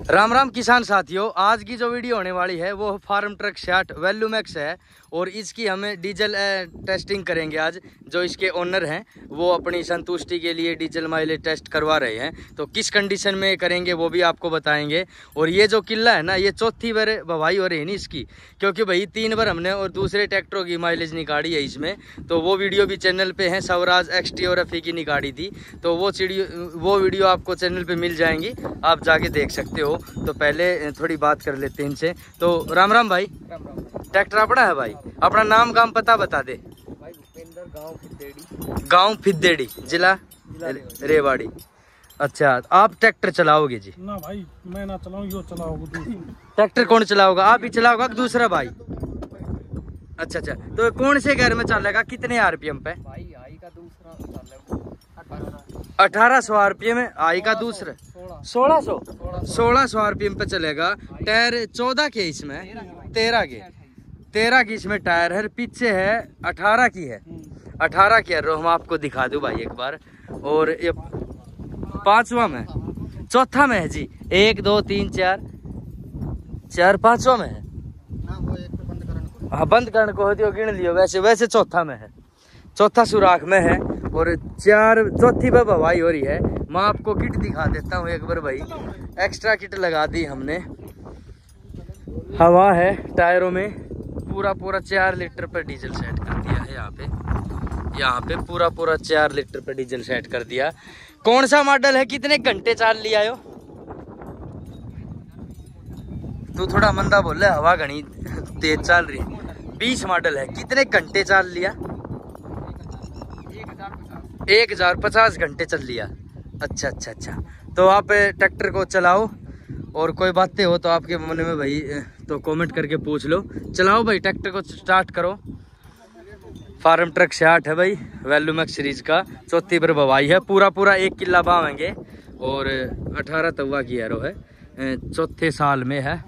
राम राम किसान साथियों, आज की जो वीडियो होने वाली है, वो farm truck shirt value max है और इसकी हमें डीजल टेस्टिंग करेंगे आज। जो इसके ओनर हैं, वो अपनी संतुष्टि के लिए डीजल माइलेज टेस्ट करवा रहे हैं। तो किस कंडीशन में करेंगे, वो भी आपको बताएँगे। और ये जो किला है ना, ये चौथी बार भवाई हो रही है नहीं इसकी, क्योंकि भाई तीन बार हमने और दूसरे ट्रैक्टरों की माइलेज निकाली है इसमें। तो वो वीडियो भी चैनल पर है, सवराज एक्स और रफ़ी की निकाली थी। तो वो वो वीडियो आपको चैनल पर मिल जाएँगी, आप जाके देख सकते हो। तो पहले थोड़ी बात कर लेते हैं इनसे। तो राम राम भाई। ट्रैक्टर अपना है भाई? अपना नाम काम पता बता दे। गाँव फिदेड़ी जिला रेवाड़ी। अच्छा आप ट्रैक्टर चलाओगे जी? ना भाई मैं ना चलाऊं यो चलाओगे ट्रैक्टर कौन चलाओगा? आप ही चलाओगा दूसरा भाई? अच्छा अच्छा तो कौन से घर में चलेगा कितने आरपीएम पे? भाई आई का दूसरा अठारह सौ आरपीएम है आई का दूसरा। सोलह सौ? सोलह सौ आरपीएम पे चलेगा। टायर चौदह के इसमें तेरह के। तेरह की इसमें टायर है पीछे है अठारह की है। अठारह की है रो हम आपको दिखा दू भाई एक बार। और ये पांचवा में चौथा में है जी। एक दो तीन चार। चार पांचवा में है। हाँ। बंद करने को होती हो गिन लियो। वैसे वैसे चौथा में है। चौथा सुराख में है। और चार, चौथी पे हवाई हो रही है। मैं आपको किट दिखा देता हूँ एक बार भाई। एक्स्ट्रा किट लगा दी हमने। हवा है टायरों में। पूरा पूरा चार लीटर पर डीजल सेट कर दिया है यहाँ पे। यहाँ पे पूरा पूरा चार लीटर पर डीजल सेट कर दिया। कौन सा मॉडल है? कितने घंटे चाल लिया हो तू थोड़ा मंदा बोल रहा हवा घनी तेज चल रही है। बीस मॉडल है। कितने घंटे चाल लिया? एक हज़ार पचास घंटे चल लिया। अच्छा अच्छा अच्छा। तो आप ट्रैक्टर को चलाओ और कोई बातें हो तो आपके मन में भाई तो कमेंट करके पूछ लो। चलाओ भाई, ट्रैक्टर को स्टार्ट करो। फार्म ट्रक शार्ट है भाई वैल्यू मैक्स सीरीज़ का। चौथी पर बवाई है, पूरा पूरा एक किला बावेंगे। और, अठारह तवा की एरो है। चौथे साल में है।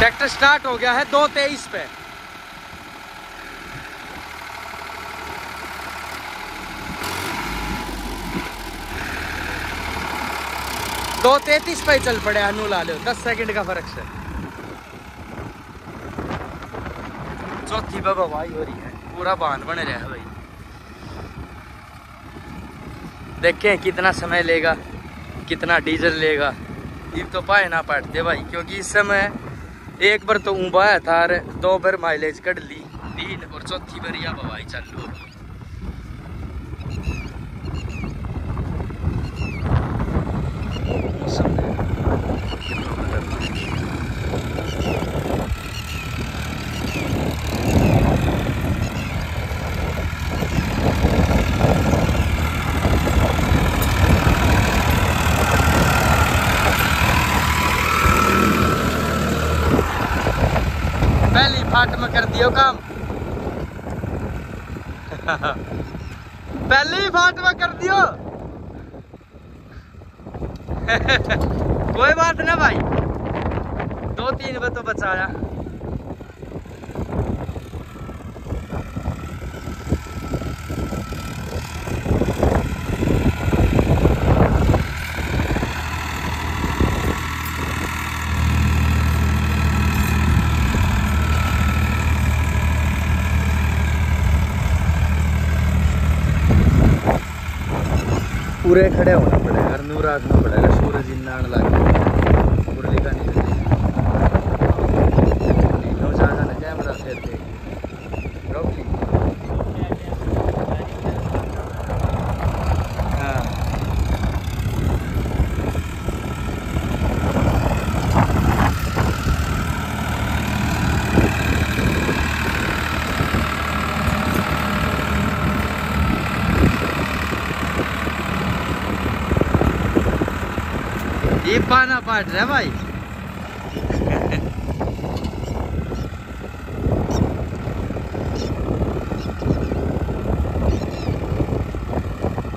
ट्रैक्टर स्टार्ट हो गया है दो तेईस पे। दो तैतीस पे चल पड़े अनु ला लो दस सेकंड का फ़र्क से। चौथी बाबा भाई हो रही है। पूरा बाँध बने रहा है भाई। देखें कितना समय लेगा, कितना डीजल लेगा। ये तो पाए ना पड़ते भाई, क्योंकि इस समय एक बार तो ऊबाया था दो बार माइलेज कट ली। तीन और चौथी बार या बवाई चालू पहली दियो काम। पहले ही में कर दियो। कोई बात ना भाई। दो तीन बार तो बचाया। पूरे खड़े होना पड़ेगा नूर रखना पड़ेगा सूरज इन्ना आने लगे पूरे लिखा नहीं जाना ना कैमरा फिर दे रोकी हाँ ये पाना पाट रहा है भाई।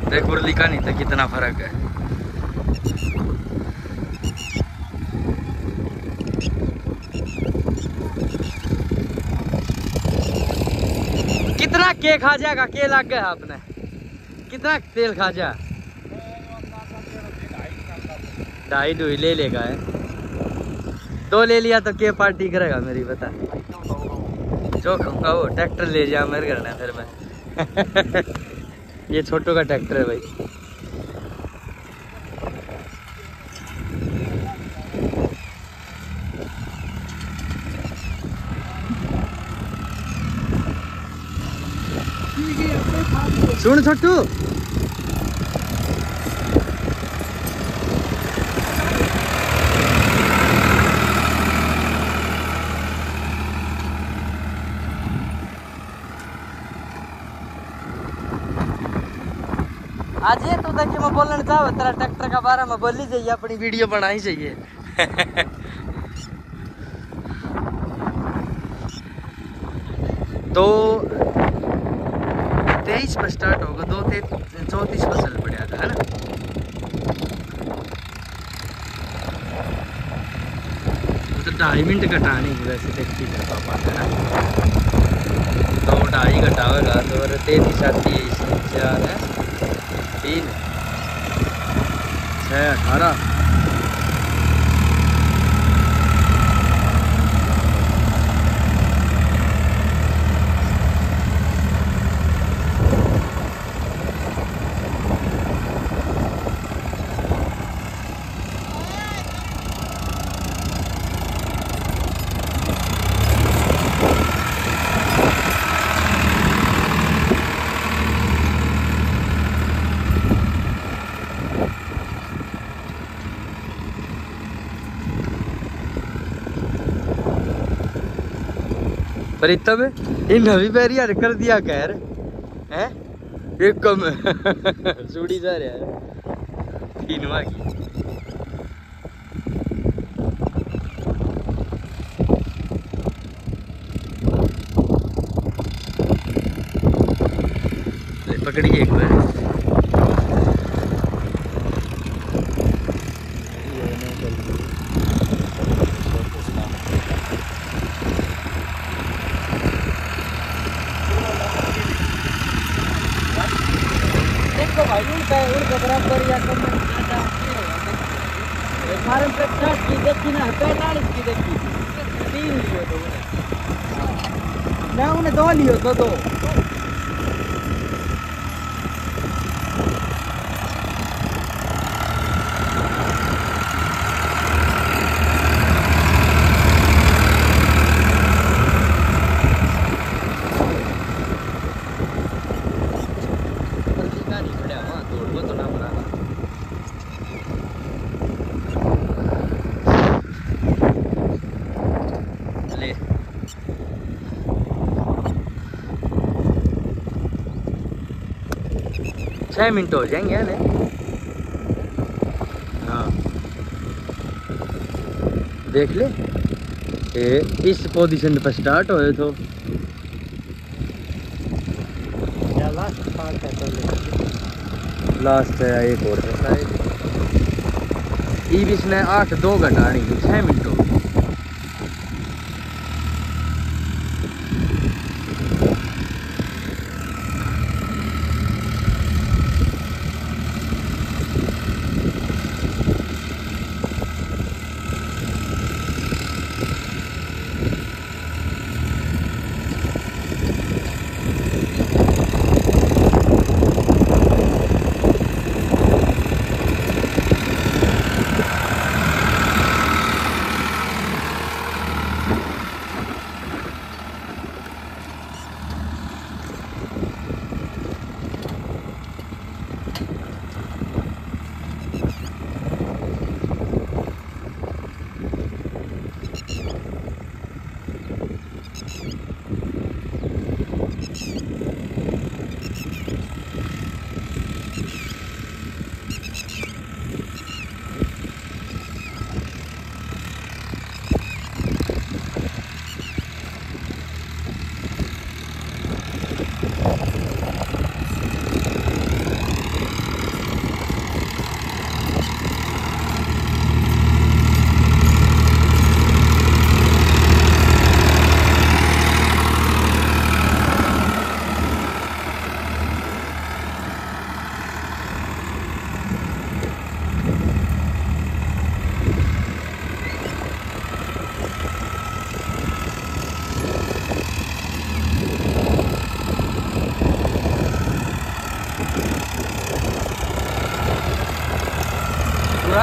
देख का नहीं था, कितना फ़र्क है। कितना के खा जाएगा के लग गया आपने? कितना तेल खा जा ढाई ढूई ले लेगा, है। दो ले लिया तो क्या पार्टी करेगा मेरी बता जो कहूँगा वो, ट्रैक्टर ले जा मेरे करना फिर मैं। ये छोटू का ट्रैक्टर है भाई। सुन छोटू। मैं बोलना तेरा ट्रैक्टर बारे में बोली चाहिए अपनी वीडियो बनानी चाहिए तो तेईस पर स्टार्ट होगा, दो चौंतीस पर चल पड़ा था है ना? तो ढाई मिनट घटाने की वैसे, देखती कर पापा, है ना? तो ढाई घटावेगा तो तैतीस आती है चार, है? तीन। छः अठारह। पर तब इन नवी पैरी यार कर दिया कैर। हैं? एक कम। सूढ़ी जा रहा है। तीन की। पकड़िए एक बार देखो भाई उनका उनका बराबर या कम फार्म पे साठ की देखी ना पैंतालीस की देखी तीन लियो तो ना उन्हें दो लियो तो नहीं खड़ा वहाँ दौड़वा तो ना बना ले छः मिनट हो जाएँगे ना? हाँ। देख ले। ए, इस पोजीशन पर स्टार्ट होए तो। लास्ट है तो लास्ट है एक और है। ई भी इसने आठ दो घटानी छः मिनट।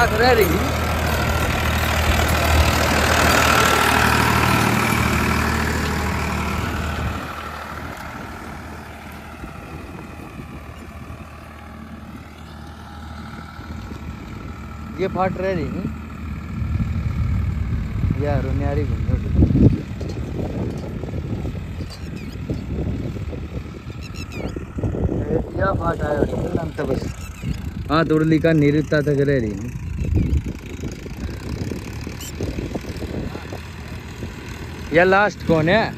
सुराख रह रही ये फाट रह रही नहीं यार न्यारी घूम या फाट आया तो बस हाँ तुरली का निरुत्ता तक रह रही नहीं या लास्ट कौन है?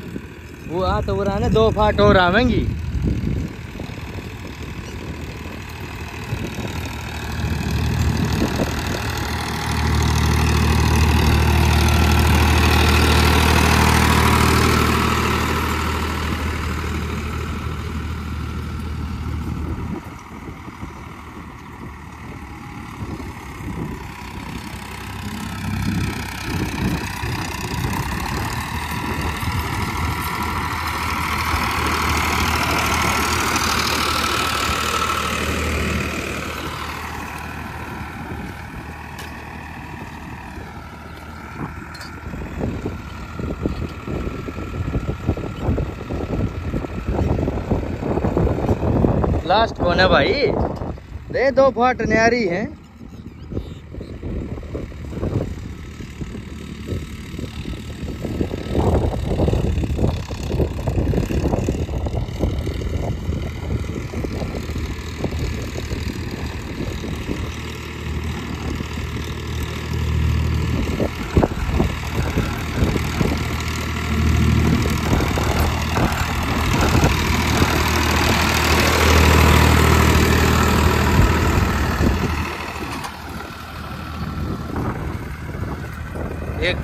वो आ तो वो ना दो फाट और आवेंगी। लास्ट कौन है भाई? दे दो फट न्यारी है।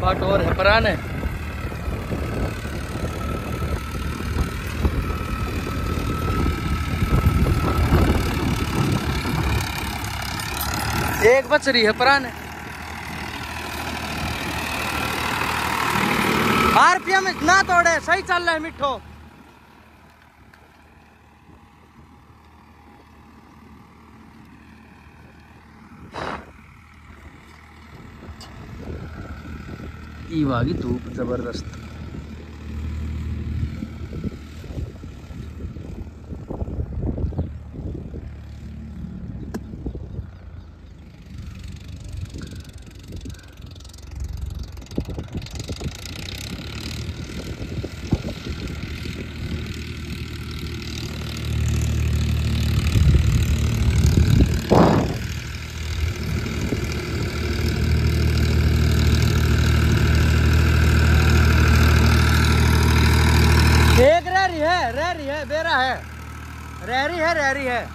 फाट और है, परान है। एक बचरी है, परान है। आरपीएम ना तोड़े सही चल रहा है मिठो। इवागी धूप ज़बरदस्त एक रह रही है रह रही है बेरा है रह रही है रह रही है।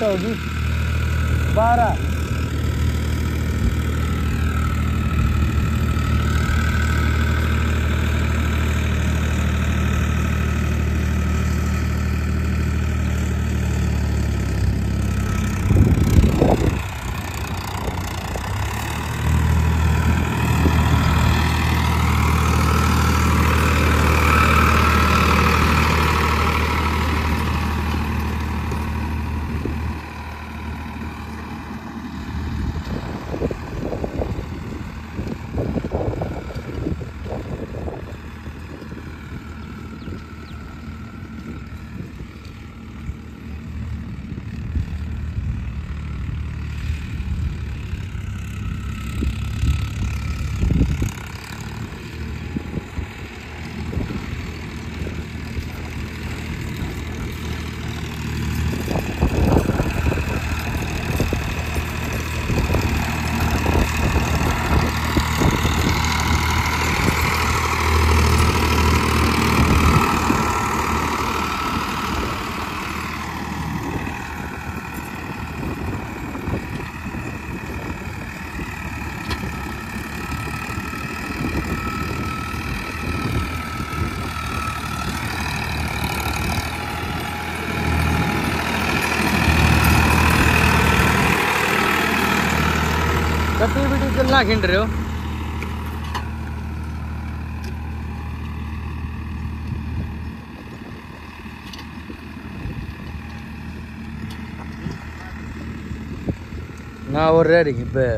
बारह मिनट होगी डीजल खिंड रहे हो ना और रह रही बे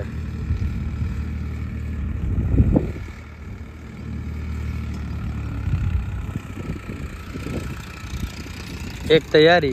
एक तैयारी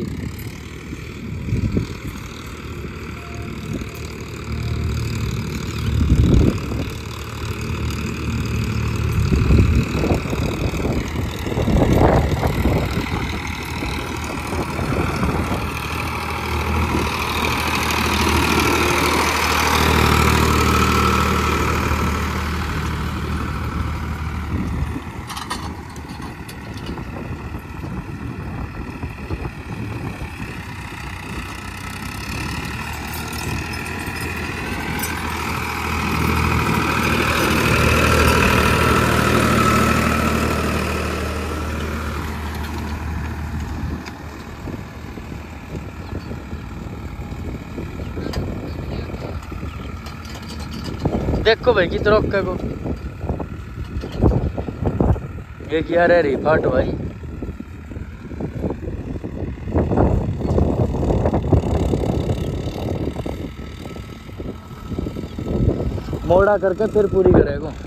देखो भाई कित रोके को ये है रही फाट भाई? मोड़ा करके फिर पूरी करेगा।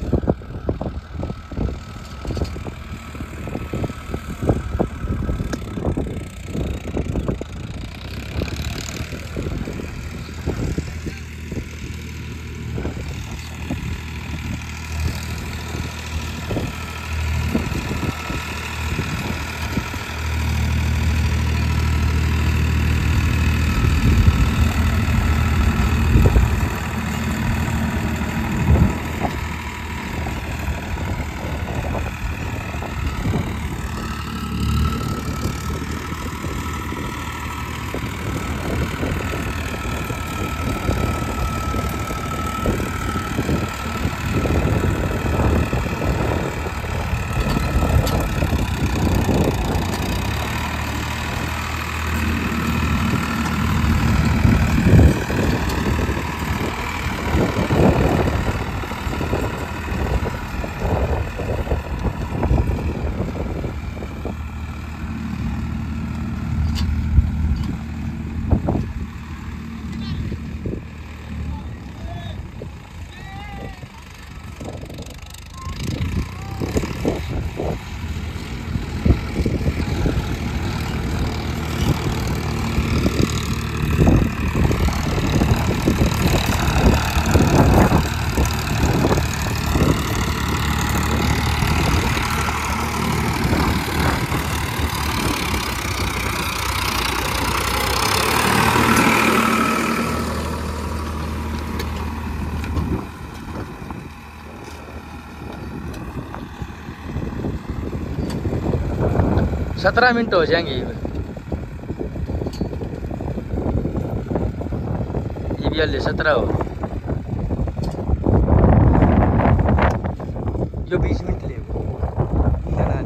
सत्रह मिनट हो जाएँगे ये। हल्ले सत्रह हो। जो बीस मिनट ले लड़ा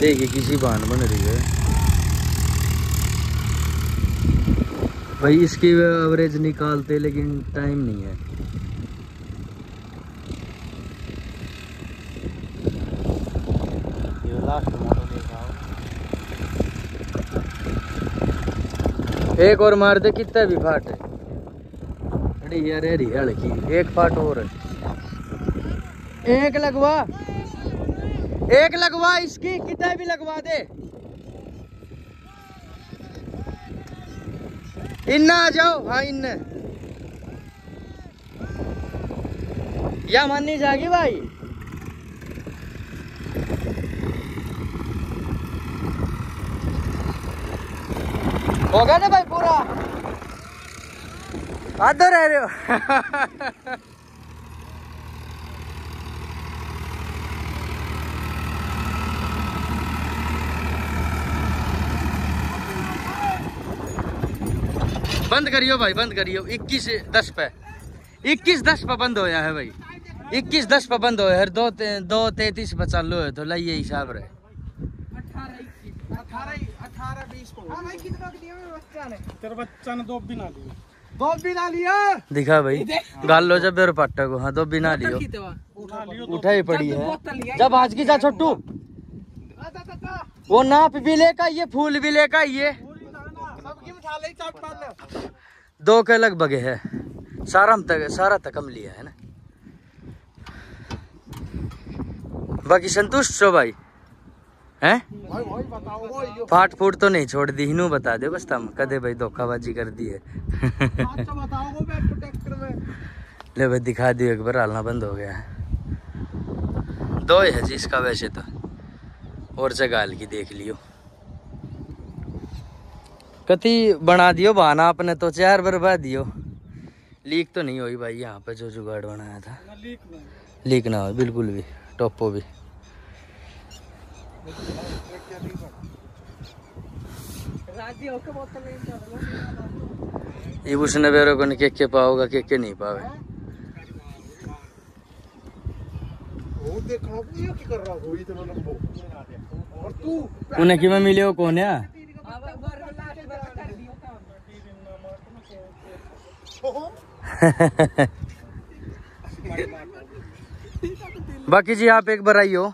ले देखिए किसी बहान बन रही है। भाई इसकी एवरेज निकालते लेकिन टाइम नहीं है। एक और मार दे कितना भी फाट। है अरे यार हल्की एक फाट और। है एक लगवा। एक लगवा, इसकी कितना भी लगवा दे। इन्ना आ जाओ। हाँ इन्ना। या माननी जाएगी भाई। हो गया ना भाई पूरा? आधो रह रहे हो। बंद करियो भाई बंद करियो। इक्कीस दस पे। इक्कीस दस पे बंद होया है भाई। इक्कीस दस पे बंद होया है। दो ते, दो तैतीस पे चालू है तो लाइए हिसाब रहे दो दो दिखा भाई गाल लो जब बेर पट्टा को। हाँ तो बिना लियो। उठा लियो उठा ही पड़ी है। जब आज की जा छोटू। वो नाप भी लेकर ये फूल भी लेकर ये सबकी उठा ले चाट मार ले दो के लगभग है। सारा तक सारा तक हम लिया है ना। बाकी संतुष्ट हो भाई? हैं? फाट फूट तो नहीं छोड़ दी इनू बता दे बस तम। कदे भाई धोखाबाजी कर दी है? ले भाई दिखा दियो, एक बार हालना बंद हो गया है। दो है जी इसका वैसे तो। और जगह की देख लियो। कति बना दियो बहाना आपने तो चार बर्बाद दियो लीक तो नहीं हुई भाई यहाँ पे जो जुगाड़ बनाया था ना लीक ना हो बिल्कुल भी टॉपो भी ये उसने बेरो को के के पाओगा के के नहीं पावे हो तू उन्हें कि मैं मिले हो कौन है बाकी जी आप एक बार आइयो।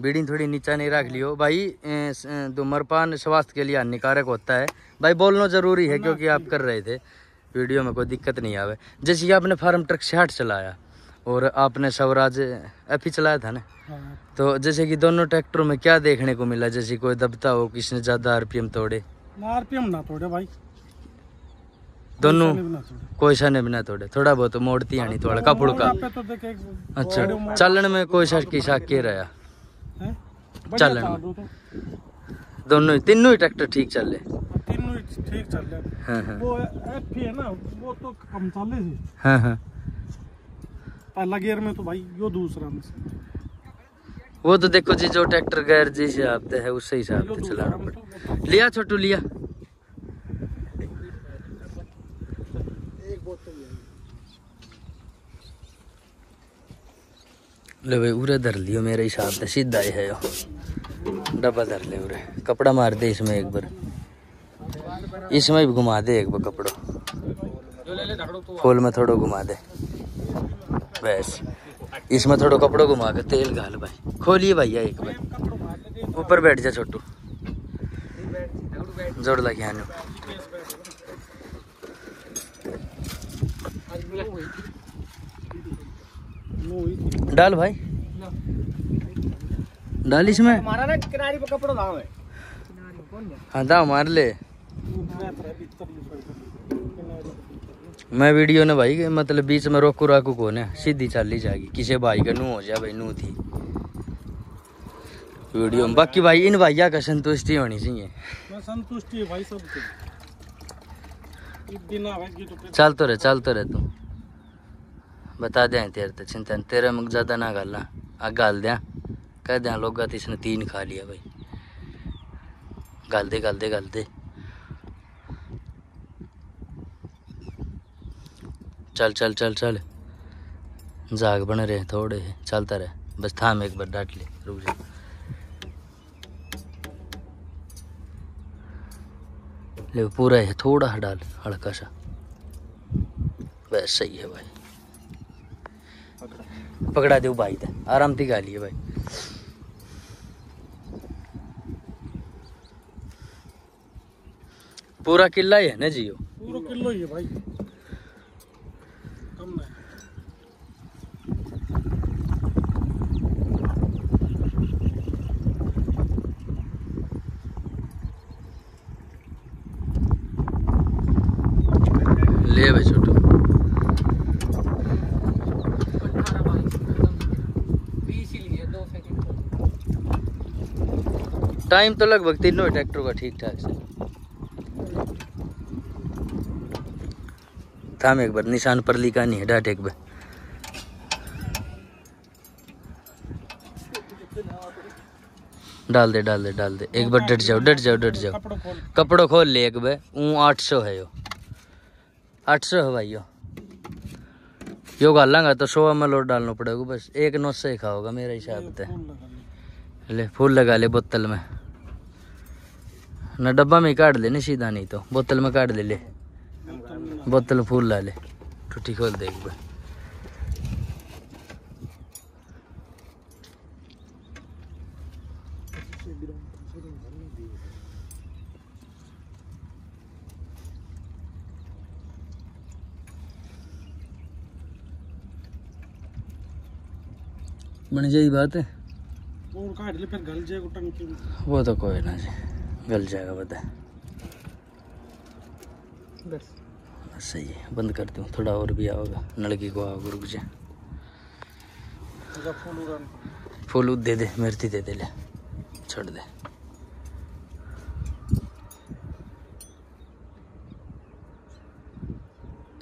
बीड़ी थोड़ी नीचा नहीं रख लियो। भाई ए, धूम्रपान स्वास्थ्य के लिए हानिकारक होता है। भाई बोलना ज़रूरी है क्योंकि आप कर रहे थे। वीडियो में कोई दिक्कत नहीं आवे। जैसे कि आपने फार्म ट्रक साठ चलाया और आपने स्वराज एफ़ चलाया था ना? हाँ। तो जैसे कि दोनों ट्रैक्टरों में क्या देखने को मिला? जैसे कोई दबता हो किसने ज़्यादा आरपीएम तोड़े? आरपीएम ना तोड़े भाई। दोनों ना कोई सा नहीं बिना तोड़े। थोड़ा बहुत मोड़ती आनी थोड़ा का। पे तो अच्छा चलन में कोई सा की साक के रहा। चलन। में। तो। दोनों ही तीनों ही ट्रैक्टर ठीक चल रहे। तीनों ही ठीक चल रहे। हाँ हाँ। वो एफ़ है ना वो तो कम चले थे। हाँ हाँ। पहला गियर में तो भाई यो दूसरा में वो तो देखो जी जो ट्रैक्टर गैर जी से आते हैं उससे हिसाब से चलाना में पड़े। तो लिया छोटू लिया एक बोतल है ले भाई, उरे धर लियो, मेरे हिसाब से सीधा ही है। यो डब्बा धर ले उरे। कपड़ा मार दे इसमें एक बार। इसमें भी घुमा दे एक बार कपड़ो। खोल में थोड़ा घुमा दे। बस। इसमें थोड़ा कपड़ो घुमा के तेल घाल भाई। खोलिए भैया एक बार। ऊपर बैठ जा छोटू। जोड़ लगे आने। डाल भाई। डाल इसमें। हमारा ना किनारे पे कपड़ा दाम है। हाँ दाव मार ले। मैं वीडियो ने भाई मतलब बीच में रोकू राकू को ने सीधी चाली जाएगी। किसी भाई का नू हो जाए भाई नू थी। वीडियो में। बाकी भाई इन भैया का संतुष्टि होनी चाहिए। संतुष्टि है भाई सबसे ये बिना भाई तो फिर चल तो रहे चल तो रहे तू। बता दें तेरे तो चिंता नहीं तेरे में ज़्यादा ना गालना आ। गाल दिया कह दिया लोग इसने तीन खा लिया भाई। गाल दे गाल दे गाल दे। चल चल चल चल। जाग बन रहे थोड़े। चलता रहे। बस थाम एक बार डांट ले। रुक जा। ले, पूरा है थोड़ा सा डाल हल्का सा। बस सही है भाई। पकड़ा दो भाई था आराम से गा लिए भाई। पूरा किला ही है ना जी पूरा किलो ही है भाई कम नहीं ले भाई छोटू टाइम तो लगभग तीनों ट्रैक्टरों का ठीक ठाक से थाम एक बार निशान पर लिखा नहीं है डाट एक बार डाल दे डाल दे डाल दे एक बार डट जाओ डट जाओ डट जाओ कपड़ा खोल ले एक बार ऊ आठ सौ है यो आठ सौ है भाई यो यो गालांगा तो सौ एम और डालना पड़ेगा बस एक नौ सौ ही खाओगा मेरा हिसाब से ले फूल लगा ले बोतल में न डब्बा में काट ले ना सीधा नहीं तो बोतल में काट ले ले। बोतल में फूल ला ले। टूटी खोल दे एक बार। बन जाई बात। है वो तो कोई ना जी। गल जाएगा बता बस। सही है बंद कर दूँ थोड़ा और भी आओगा नलकी को आओ रुक जा। फूल उद दे दे मिर्ची दे दे ले छोड़ दे।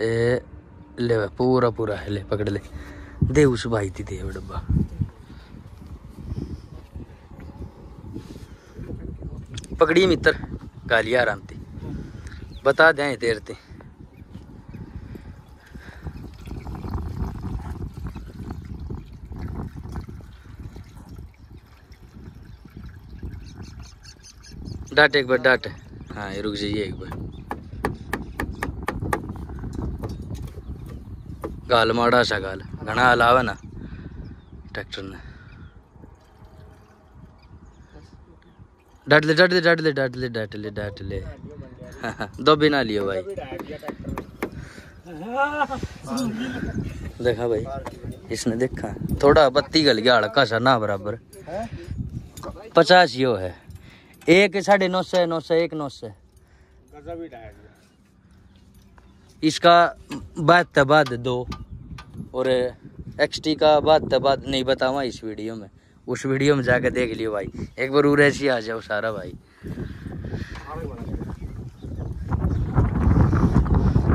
ए ले पूरा पूरा है ले पकड़ ले। दे उस भाई थी दे डब्बा। पकड़ी मित्र गालिया आराम थी बता दें देर थी डाट एक बार, डाट। हाँ ये रुक जाइए एक बार। गाल माड़ा सा गाल। घना हलावा ना, ट्रैक्टर ने। डाट ले डट ले डाट ले डाट ले डाट ले डाट ले दो बिना लियो भाई। देखा भाई, इसने देखा। थोड़ा बत्ती गल गया हड़का सा ना, बराबर। पचास यो है। एक साढ़े नौ सौ नौ सौ, एक नौ सौ। इसका बाद त बाद दो, और एक्सटी का बाद तबाद नहीं बतावा इस वीडियो में। उस वीडियो में जाकर देख लियो भाई। एक बार उरे ऐसी आ जाओ सारा भाई।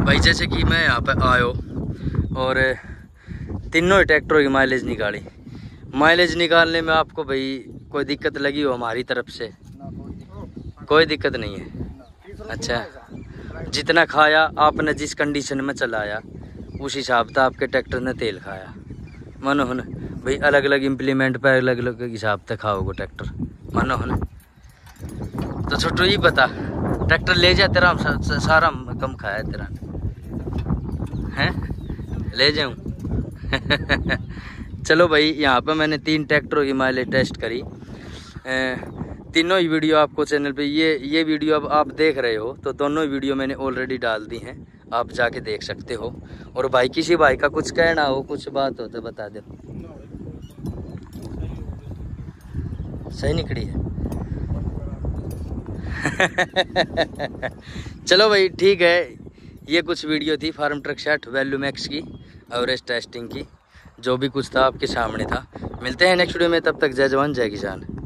भाई, जैसे कि मैं यहाँ पे आयो और तीनों ट्रैक्टरों की माइलेज निकाली। माइलेज निकालने में आपको भाई कोई दिक्कत लगी हो हमारी तरफ़ से? कोई दिक्कत नहीं है। अच्छा जितना खाया आपने जिस कंडीशन में चलाया, उस हिसाब से आपके ट्रैक्टर ने तेल खाया। मानो हन भाई अलग अलग इम्प्लीमेंट पर अलग अलग हिसाब से खाओगे ट्रैक्टर मानो हन। तो छोटो ही बता ट्रैक्टर ले जा तेरा हम सारा कम खाया तेरा हैं? ले जाऊँ। चलो भाई, यहाँ पे मैंने तीन ट्रैक्टरों की माइलेज टेस्ट करी। तीनों ही वीडियो आपको चैनल पे, ये ये वीडियो अब आप देख रहे हो तो दोनों ही वीडियो मैंने ऑलरेडी डाल दी हैं। आप जाके देख सकते हो। और भाई, किसी भाई का कुछ कहना हो, कुछ बात हो तो बता दो। सही निकली है। चलो भाई, ठीक है। ये कुछ वीडियो थी farm truck shirt value max की एवरेज टेस्टिंग की, जो भी कुछ था आपके सामने था। मिलते हैं नेक्स्ट वीडियो में, तब तक जय जवान, जय किसान।